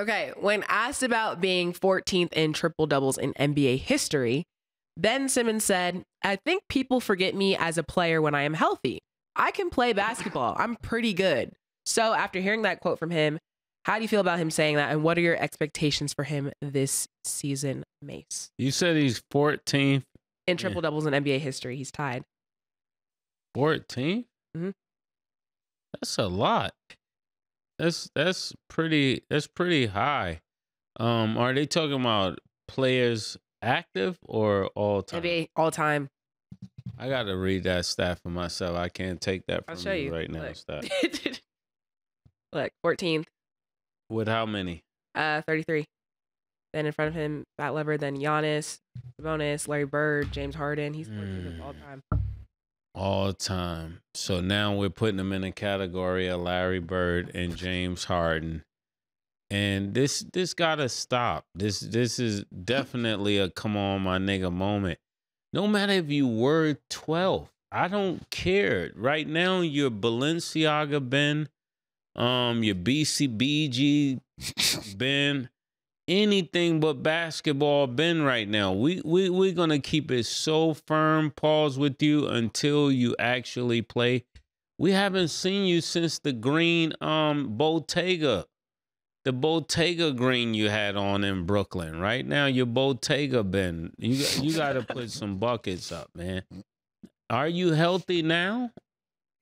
Okay, when asked about being 14th in triple doubles in NBA history, Ben Simmons said, I think people forget me as a player when I am healthy. I can play basketball. I'm pretty good. So, after hearing that quote from him, how do you feel about him saying that? And what are your expectations for him this season, Mase? You said he's 14th. In triple doubles in NBA history, he's tied. 14th? Mhm. That's a lot. That's that's pretty that's pretty high. Um, are they talking about players active or all time? NBA all time. I gotta read that stat for myself. I can't take that I'll from show you you. right now. Look. Look, 14th, With how many? uh, 33. Then in front of him, Fat Lever, then Giannis, Sabonis, Larry Bird, James Harden. He's 14th of all Mm. time. All time. So now we're putting them in a category of Larry Bird and James Harden. And this this gotta stop. This this is definitely a come on my nigga moment. No matter if you were 12, I don't care. Right now you're Balenciaga Ben, um, your BCBG Ben, anything but basketball Ben right now. We we we're gonna keep it so firm, pause with you until you actually play. We haven't seen you since the green um Bottega. The Bottega green you had on in Brooklyn. Right now, your Bottega Ben. You you got to put some buckets up, man. Are you healthy now?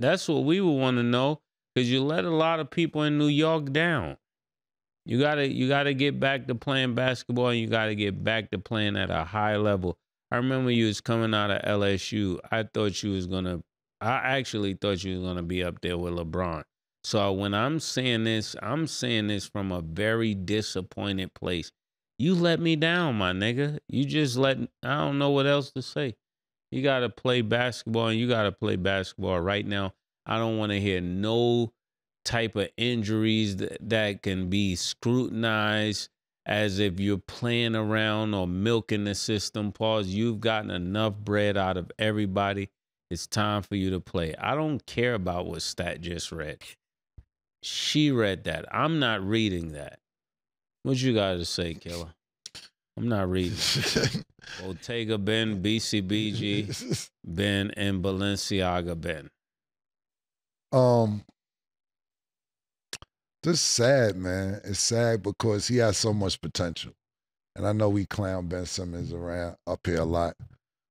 That's what we would want to know because you let a lot of people in New York down. You gotta you gotta get back to playing basketball and you gotta get back to playing at a high level. I remember you was coming out of LSU. I thought you was gonna I actually thought you was gonna be up there with LeBron. So when I'm saying this, I'm saying this from a very disappointed place. You let me down, my nigga. You just let I don't know what else to say. You gotta play basketball and you gotta play basketball right now. I don't want to hear no type of injuries that, that can be scrutinized as if you're playing around or milking the system. Pause. You've gotten enough bread out of everybody. It's time for you to play. I don't care about what Stat just read. She read that. I'm not reading that. What you got to say, Killa? I'm not reading. Bottega Ben, BCBG Ben, and Balenciaga Ben. Um, this sad, man. It's sad because he has so much potential, and I know we clown Ben Simmons around up here a lot,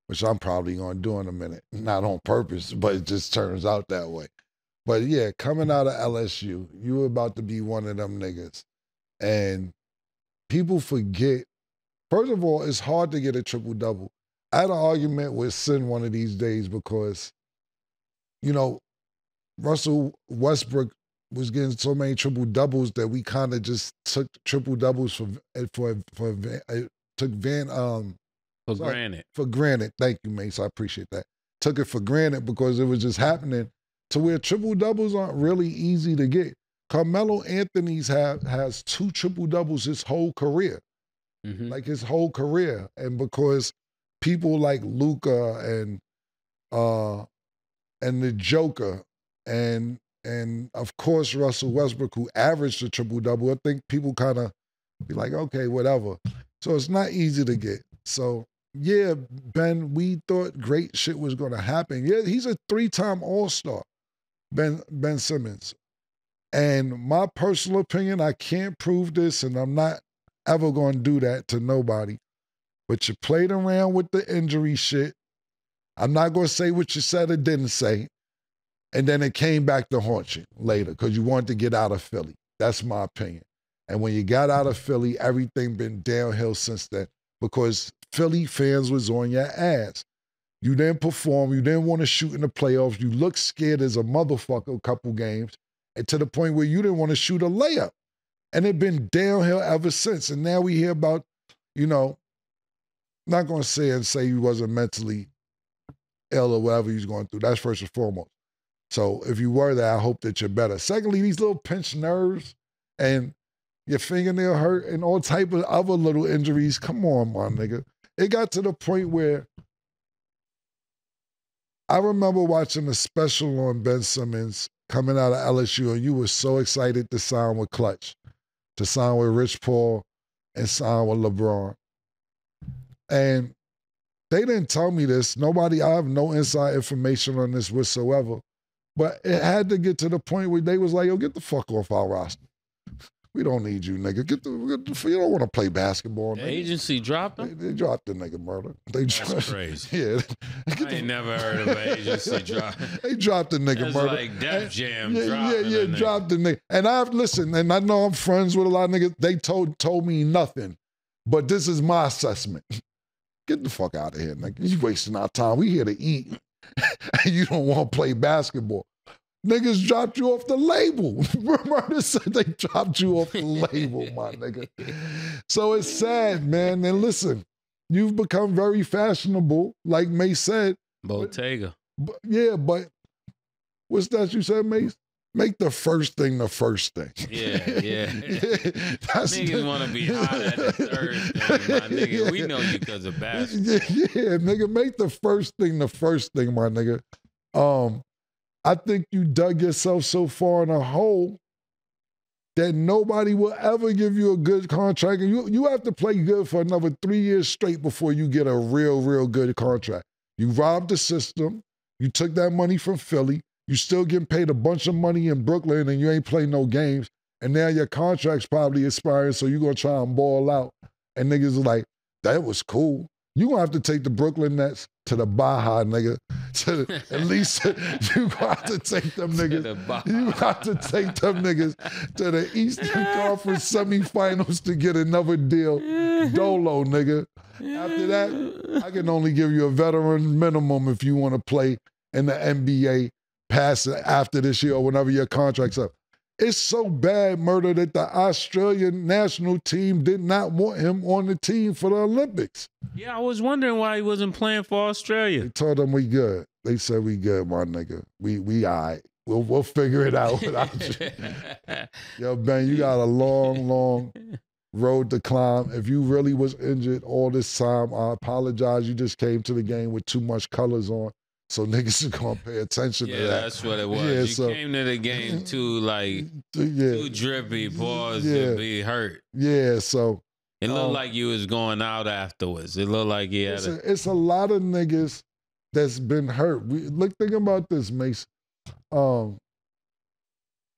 which I'm probably gonna do in a minute. Not on purpose, but it just turns out that way. But yeah, coming out of LSU, you were about to be one of them niggas, and people forget. First of all, it's hard to get a triple double. I had an argument with Sin one of these days because, you know, Russell Westbrook was getting so many triple doubles that we kind of just took triple doubles for for for Van- uh, took Van um For Sorry. granted. for granted. Thank you, Mase. I appreciate that. Took it for granted because it was just happening to where triple doubles aren't really easy to get. Carmelo Anthony's have has two triple doubles his whole career, Mhm. like his whole career, and because people like Luka and uh and the Joker and and of course Russell Westbrook, who averaged a triple double, I think people kind of be like, okay, whatever. So it's not easy to get. So yeah, Ben, we thought great shit was gonna happen. Yeah, he's a three-time All-Star, Ben Ben Simmons. And my personal opinion, I can't prove this, and I'm not ever gonna do that to nobody. But you played around with the injury shit. I'm not gonna say what you said or didn't say. And then it came back to haunt you later because you wanted to get out of Philly. That's my opinion. And when you got out of Philly, everything been downhill since then because Philly fans was on your ass. You didn't perform. You didn't want to shoot in the playoffs. You looked scared as a motherfucker a couple games, and to the point where you didn't want to shoot a layup. And it been downhill ever since. And now we hear about, you know, not going to say and say you wasn't mentally ill or whatever was going through. That's first and foremost. So if you were there, I hope that you're better. Secondly, these little pinched nerves and your fingernail hurt and all type of other little injuries. Come on, my nigga. It got to the point where I remember watching a special on Ben Simmons coming out of LSU, and you were so excited to sign with Klutch. to sign with Rich Paul and sign with LeBron. And they didn't tell me this. Nobody, I have no inside information on this whatsoever. But it had to get to the point where they was like, yo, get the fuck off our roster. We don't need you, nigga. Get the, get the you don't want to play basketball. The nigga. agency dropped They, him. they dropped the nigga murder. They That's dropped, crazy. Yeah. I ain't never heard of an agency drop. They dropped the nigga That's murder. like Def And- Jam Yeah, yeah, yeah, nigga. dropped the nigga. And I've listened, and I know I'm friends with a lot of niggas. They told told me nothing, but this is my assessment. Get the fuck out of here, nigga. You wasting our time. We here to eat, and you don't want to play basketball. Niggas dropped you off the label. Murder said they dropped you off the label, my nigga. So it's sad, man. And listen, you've become very fashionable, like May said. Bottega. But yeah, but what's that you said, Mase? Make the first thing the first thing. Yeah, yeah. That's Niggas want to be hot at the third thing, my nigga. We know you because of basketball. Yeah, yeah, nigga, make the first thing the first thing, my nigga. Um, I think you dug yourself so far in a hole that nobody will ever give you a good contract. And you, you have to play good for another three years straight before you get a real, real good contract. You robbed the system. You took that money from Philly. You still getting paid a bunch of money in Brooklyn and you ain't playing no games. And now your contract's probably expiring, so you're gonna try and ball out. And niggas are like, that was cool. You gonna have to take the Brooklyn Nets to the Baja, nigga. To the- at least you gonna have to take them niggas. the You have to take them niggas to the Eastern Conference semifinals to get another deal. Dolo, nigga. After that, I can only give you a veteran minimum if you want to play in the NBA past after this year or whenever your contract's up. It's so bad, murder, that the Australian national team did not want him on the team for the Olympics. Yeah, I was wondering why he wasn't playing for They Australia. told him we good. They said we good, my nigga. We we all right. We'll we'll figure it out without you. Yo, Ben, you got a long, long road to climb. If you really was injured all this time, I apologize. You just came to the game with too much colors on. So niggas are gonna pay attention yeah, to that. that's what it was. Yeah, you so- came to the game too like yeah, too drippy, pause Yeah. to be hurt. yeah. So It looked Um, like you was going out afterwards. It looked like he had it's a, a, it's a lot of niggas that's been hurt. We, look, think about this, Mase. Um,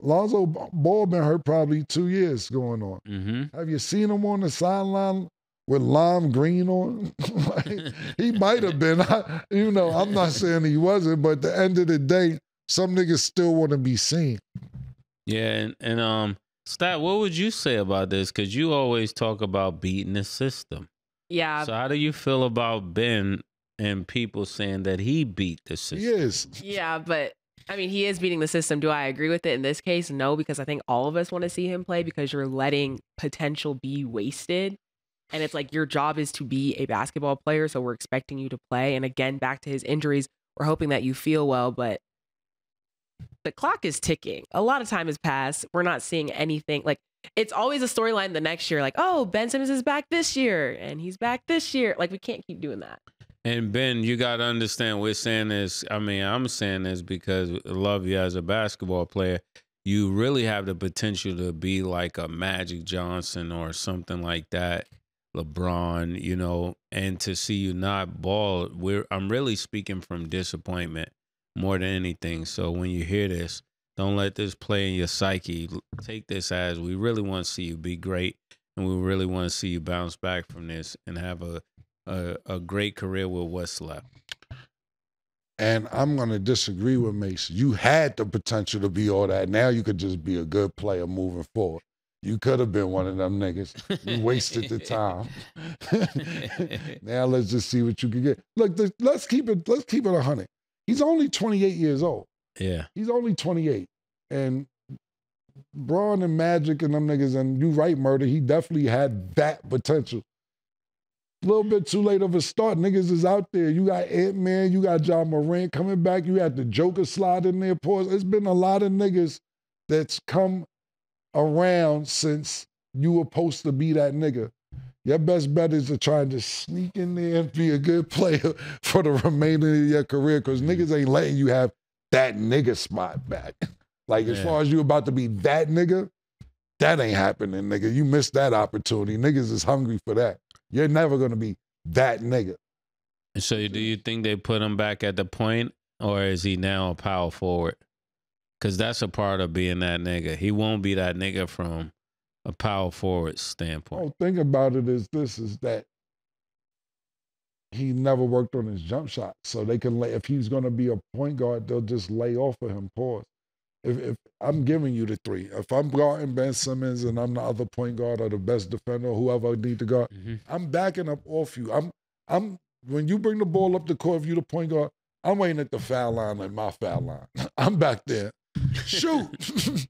Lonzo Ball been hurt probably two years going on. hmm Have you seen him on the sideline with lime green on? Like, he might have been. I, you know, I'm not saying he wasn't, but at the end of the day, some niggas still want to be seen. Yeah, and, and um, Stat, what would you say about this? Because you always talk about beating the system. Yeah. so how do you feel about Ben and people saying that he beat the system? He is. Yeah, but I mean, he is beating the system. Do I agree with it in this case? No, because I think all of us want to see him play because you're letting potential be wasted. And it's like your job is to be a basketball player. So we're expecting you to play. And again, back to his injuries, we're hoping that you feel well, but the clock is ticking. A lot of time has passed. We're not seeing anything. Like, it's always a storyline the next year, like, oh, Ben Simmons is back this year and he's back this year. Like, we can't keep doing that. And Ben, you got to understand, we're saying this. I mean, I'm saying this because I love you as a basketball player. You really have the potential to be like a Magic Johnson or something like that, LeBron, you know, and to see you not ball, we're I'm really speaking from disappointment more than anything. So when you hear this, don't let this play in your psyche. Take this as we really want to see you be great, and we really want to see you bounce back from this and have a a, a great career with what's left. And I'm going to disagree with Mason. You had the potential to be all that. Now you could just be a good player moving forward. You could have been one of them niggas. You wasted the time. now let's just see what you can get. Look, the, let's keep it. Let's keep it a hundred. He's only 28 years old. Yeah, He's only 28, and Bron and Magic and them niggas. And you right, murder. He definitely had that potential. A little bit too late of a start. Niggas is out there. You got Ant Man. You got Ja Morant coming back. You had the Joker slide in there. Pause. It's been a lot of niggas that's come around since you were supposed to be that nigga. Your best bet is to try and just sneak in there and be a good player for the remainder of your career because niggas ain't letting you have that nigga spot back. Like, as Yeah. far as you about to be that nigga, That ain't happening, nigga. You missed that opportunity. Niggas is hungry for that. You're never gonna be that nigga. So do you think they put him back at the point, or is he now a power forward? Because that's a part of being that nigga. He won't be that nigga from a power forward standpoint. Oh, thing about it is this is that he never worked on his jump shot. So they can lay if he's gonna be a point guard, they'll just lay off of him. Pause. If, if I'm giving you the three, if I'm guarding Ben Simmons and I'm the other point guard or the best defender, whoever I need to guard, Mm-hmm. I'm backing up off you. I'm I'm when you bring the ball up the court, if you the point guard, I'm waiting at the foul line like my foul line. I'm back there. Shoot.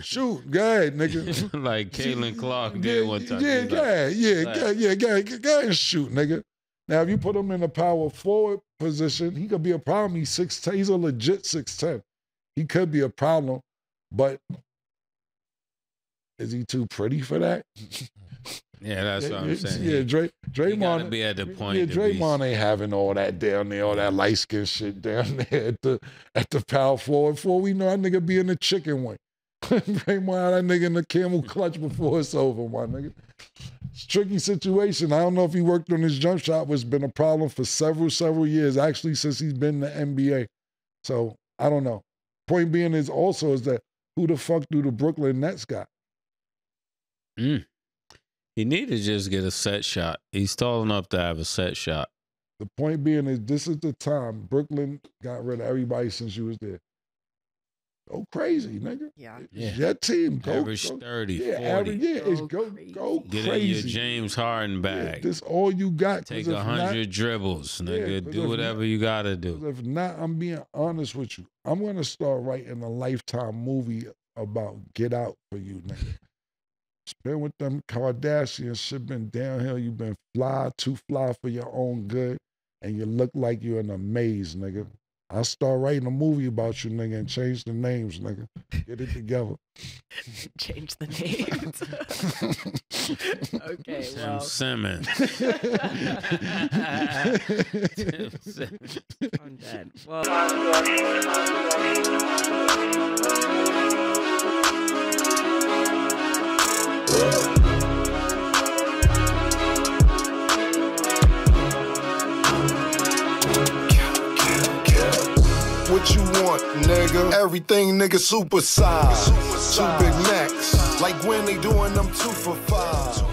Shoot. Go ahead, nigga. like Caitlin Clark yeah, did one time. Yeah, go ahead. Yeah, like- yeah, go, ahead, go ahead and shoot, nigga. Now, if you put him in a power forward position, he could be a problem. He's six. He's a legit six ten. He could be a problem, but is he too pretty for that? yeah, that's what I'm saying. Yeah, Dray, Draymond. be at the point. Yeah, Draymond ain't having all that down there, all that light skin shit down there at the at the power forward. Before we know that nigga be in the chicken wing. Draymond, that nigga in the camel clutch before it's over, my nigga. It's a tricky situation. I don't know if he worked on his jump shot, which has been a problem for several, several years, actually since he's been in the NBA. So I don't know. Point being is also is that who the fuck do the Brooklyn Nets got? Mm. He need to just get a set shot. He's tall enough to have a set shot. The point being is this is the time Brooklyn got rid of everybody since you was there. Go crazy, nigga. Yeah. Yeah. your team. Go, Average go 30, yeah, 40. average, yeah, it's Go go crazy. go Get in your James Harden Yeah, bag. this all you got. Take if a not- hundred dribbles, nigga. 'cause Do whatever not- you got to do. If not, I'm being honest with you. I'm gonna start writing a lifetime movie about Get Out for you, nigga. It's been with them Kardashians, shit been downhill. You've been fly, too fly for your own good, and you look like you're in a maze, nigga. I'll start writing a movie about you, nigga, and change the names, nigga. Get it together. Change the names. okay, Tim well, Simmons. Tim Simmons. I'm dead. Well, Everything, nigga, super size. Two Big Macs, like when they doing them two for five.